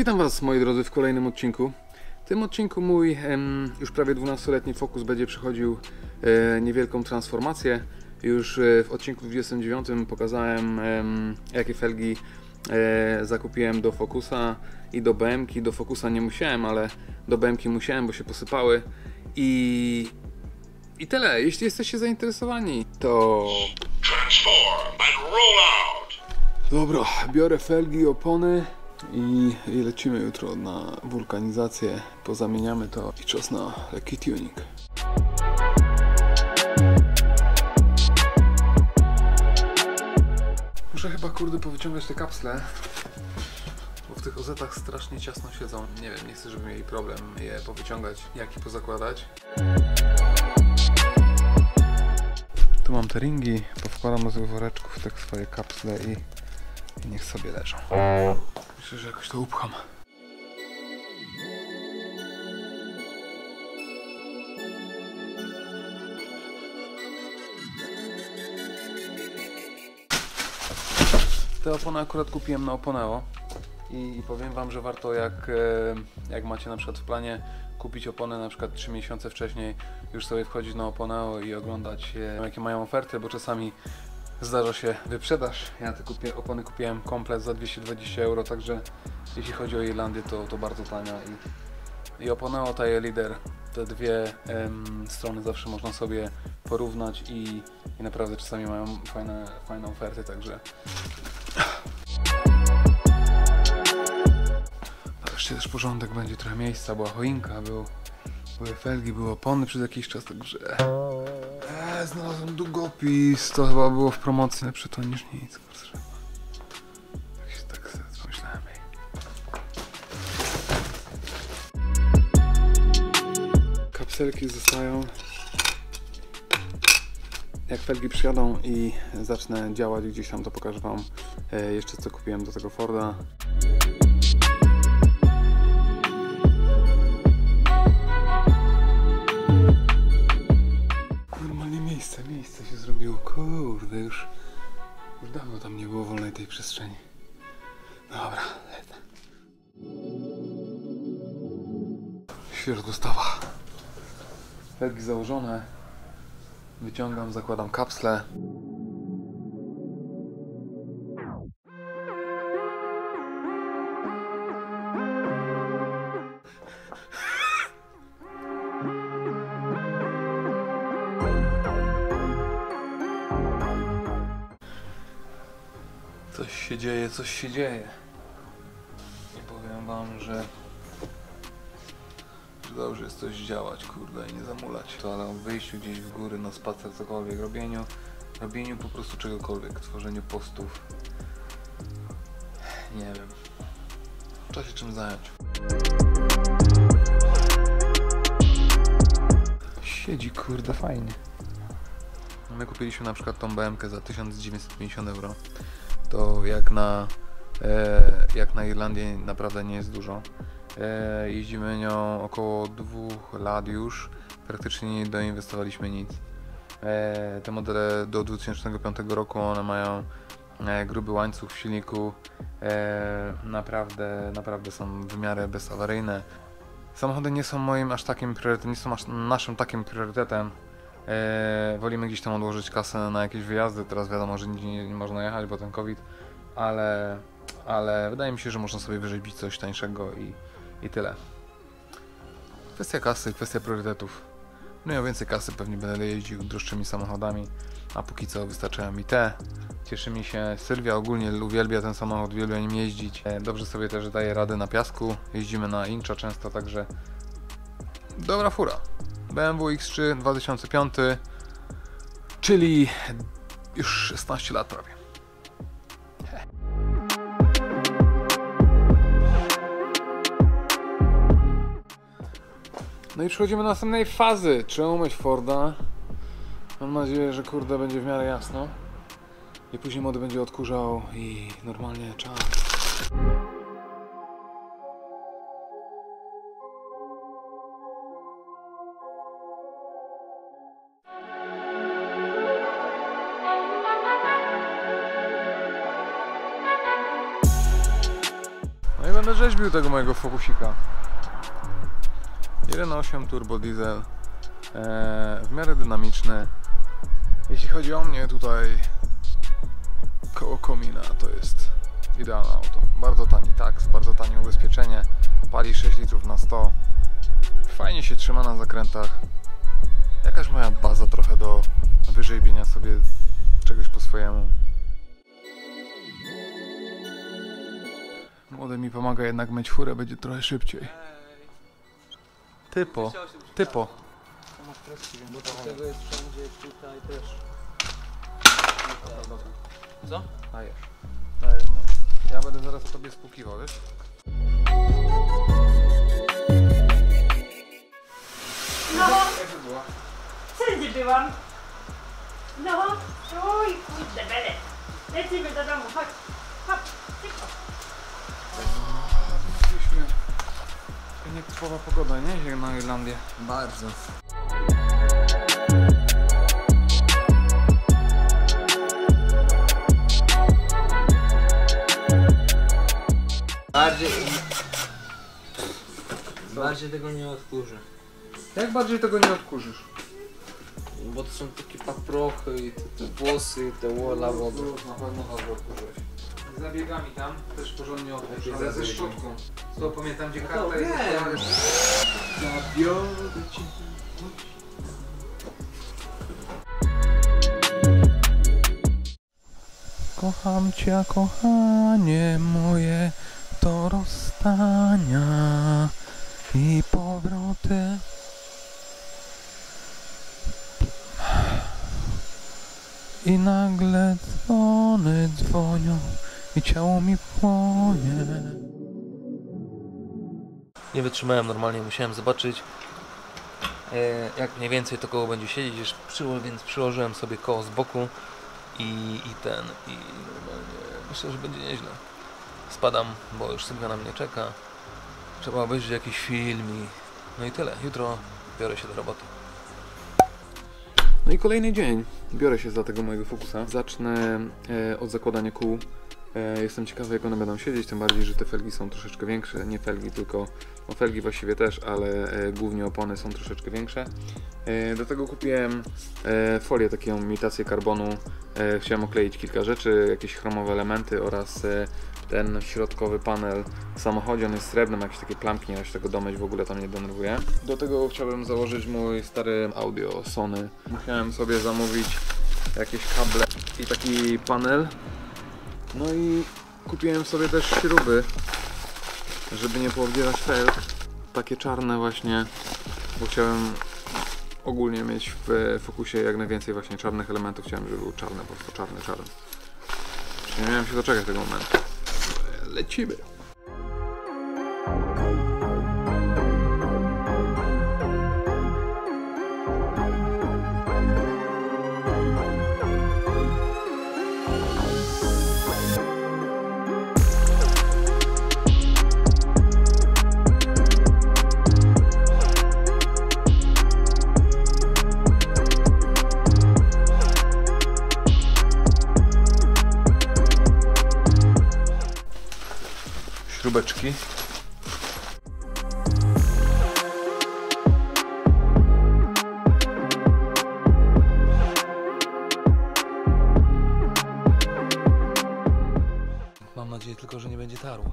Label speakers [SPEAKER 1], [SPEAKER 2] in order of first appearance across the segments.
[SPEAKER 1] Witam Was moi drodzy w kolejnym odcinku. W tym odcinku mój em, już prawie 12-letni Focus będzie przechodził e, niewielką transformację. Już e, w odcinku 29 pokazałem em, jakie felgi e, zakupiłem do Focusa i do BMK. Do Focusa nie musiałem, ale do BMK musiałem, bo się posypały. I, I tyle. Jeśli jesteście zainteresowani, to
[SPEAKER 2] Transform and roll out!
[SPEAKER 1] Dobra, biorę felgi, opony i, i lecimy jutro na wulkanizację. Pozamieniamy to i czas na lekki tuning. Muszę chyba kurde powyciągać te kapsle, bo w tych ozetach strasznie ciasno siedzą. Nie wiem, nie chcę, żeby mieli problem je powyciągać, jak i pozakładać. Tu mam te ringi, powkładam do woreczków te swoje kapsle i, i niech sobie leżą. Myślę, że jakoś to upcham. Te opony akurat kupiłem na Oponeo i, i powiem Wam, że warto jak, e, jak macie na przykład w planie kupić opony na przykład 3 miesiące wcześniej, już sobie wchodzić na Oponeo i oglądać e, jakie mają oferty, bo czasami zdarza się wyprzedaż. Ja te kupię, opony kupiłem komplet za 220 euro, także jeśli chodzi o Irlandię to, to bardzo tania i, i Oponeo Taje Lider. Te dwie em, strony zawsze można sobie porównać i, i naprawdę czasami mają fajne, fajne oferty, także. Wreszcie też porządek, będzie trochę miejsca, była choinka, był, były felgi, były opony przez jakiś czas, także... Znalazłem długopis, to chyba było w promocji, lepsze to niż nic, kurczę. Tak się tak sobie. Kapselki zostają. Jak felgi przyjadą i zacznę działać gdzieś tam, to pokażę Wam e, jeszcze co kupiłem do tego Forda. Miejsce, się zrobiło. Kurde, już, już dawno tam nie było wolnej tej przestrzeni. Dobra, lecę. Świeża dostawa. Felgi założone. Wyciągam, zakładam kapsle. Się dzieje, coś się dzieje. I powiem wam, że że dobrze jest coś działać, kurde, i nie zamulać. To ale o wyjściu gdzieś w góry, na spacer, cokolwiek, robieniu, robieniu po prostu czegokolwiek, tworzeniu postów. Nie wiem. Trzeba się czym zająć. Siedzi, kurde, fajnie. My kupiliśmy na przykład tą BMK za 1950 euro. To jak na, e, jak na Irlandię naprawdę nie jest dużo. E, jeździmy nią około dwóch lat już. Praktycznie nie doinwestowaliśmy nic. E, te modele do 2005 roku one mają gruby łańcuch w silniku. Naprawdę, naprawdę są w miarę bezawaryjne. Samochody nie są moim aż takim priorytetem, nie są aż naszym takim priorytetem. E, wolimy gdzieś tam odłożyć kasę na jakieś wyjazdy. Teraz wiadomo, że nigdzie nie, nie można jechać, bo ten COVID, ale, ale wydaje mi się, że można sobie wyrzeźbić coś tańszego i, i tyle. Kwestia kasy, kwestia priorytetów. No ja więcej kasy pewnie będę jeździł droższymi samochodami, a póki co wystarczają mi te. Cieszy mi się, Sylwia ogólnie uwielbia ten samochód, uwielbia nim jeździć. E, Dobrze sobie też daje radę na piasku, jeździmy na Incza często, także dobra fura. BMW X3 2005, czyli już 16 lat prawie. No i przechodzimy do następnej fazy. Trzeba umyć Forda. Mam nadzieję, że kurde będzie w miarę jasno. I później mody będzie odkurzał i normalnie czas. Będę rzeźbił tego mojego Focusika. 1.8 turbo diesel. E, w miarę dynamiczny. Jeśli chodzi o mnie tutaj koło komina to jest idealne auto. Bardzo tani taks, bardzo tanie ubezpieczenie. Pali 6 litrów na 100. Fajnie się trzyma na zakrętach. Jakaś moja baza trochę do wyrzeźbienia sobie czegoś po swojemu. Młody mi pomaga jednak myć furę, będzie trochę szybciej. Typo, typo.
[SPEAKER 3] Bo tego jest wszędzie tutaj też. Co?
[SPEAKER 1] Dajesz. Dajesz. no. Ja będę zaraz tobie spłukiwał, wiesz?
[SPEAKER 4] No, wszędzie byłam. No, oj, kurde, bele. Lecimy do domu, chodź,
[SPEAKER 1] nietypowa pogoda, nie? Jak na Irlandię.
[SPEAKER 3] Bardzo. Bardziej... Bardziej tego nie odkurzę.
[SPEAKER 1] Jak bardziej tego nie odkurzysz?
[SPEAKER 3] Bo to są takie paprochy i te, te włosy i te łola wody.
[SPEAKER 1] Na pewno odkurzyłeś. Z zabiegami tam też porządnie odkurzysz, ale ze szczotką. To pamiętam gdzie
[SPEAKER 3] to
[SPEAKER 1] karta jest.
[SPEAKER 3] Zabiorę cię.
[SPEAKER 1] Kocham cię, kochanie moje, do rozstania i powroty. I nagle dzwony dzwonią i ciało mi płonie.
[SPEAKER 5] Nie wytrzymałem normalnie, musiałem zobaczyć e, jak mniej więcej to koło będzie siedzieć, więc przyłożyłem sobie koło z boku i, i ten, i normalnie myślę, że będzie nieźle. Spadam, bo już Sylwia na mnie czeka. Trzeba obejrzeć jakiś film i no i tyle. Jutro biorę się do roboty.
[SPEAKER 1] No i kolejny dzień. Biorę się za tego mojego fokusa. Zacznę e, od zakładania kół. E, jestem ciekawy, jak one będą siedzieć, tym bardziej, że te felgi są troszeczkę większe. Nie felgi, tylko no felgi właściwie też, ale e, głównie opony są troszeczkę większe. E, do tego kupiłem folię, taką imitację karbonu. Chciałem okleić kilka rzeczy, jakieś chromowe elementy oraz ten środkowy panel w samochodzie, on jest srebrny, ma jakieś takie plamki, nie da się tego domyć, w ogóle tam nie denerwuje. Do tego chciałbym założyć mój stary audio Sony. Musiałem sobie zamówić jakieś kable i taki panel. No i kupiłem sobie też śruby, żeby nie poobdzierać felg. Takie czarne właśnie, bo chciałem ogólnie mieć w fokusie jak najwięcej właśnie czarnych elementów. Chciałem, żeby był czarny, po prostu czarny, czarny. Nie miałem się doczekać tego momentu. Lecimy. Śrubeczki.
[SPEAKER 5] Mam nadzieję tylko, że nie będzie tarło.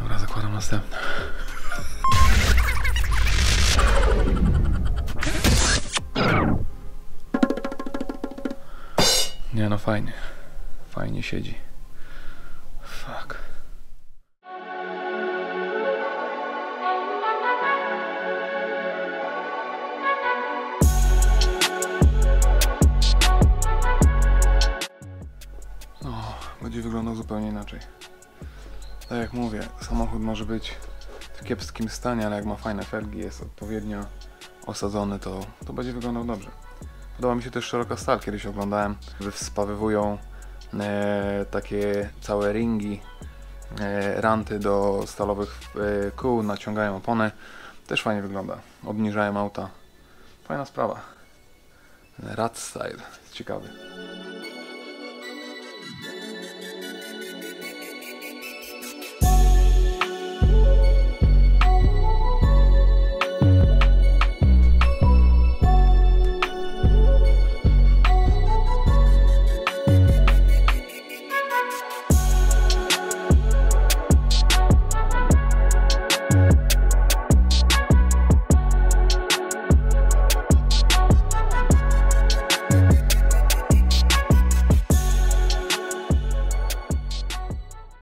[SPEAKER 1] Dobra, zakładam następne. Nie no, fajnie. Fajnie siedzi. Będzie wyglądał zupełnie inaczej. Tak jak mówię, samochód może być w kiepskim stanie, ale jak ma fajne felgi, jest odpowiednio osadzony, to, to będzie wyglądał dobrze. Podoba mi się też szeroka stal, kiedyś oglądałem, wyspawywują e, takie całe ringi, e, ranty do stalowych e, kół, naciągają opony. Też fajnie wygląda, obniżają auta. Fajna sprawa. Rat style, ciekawy.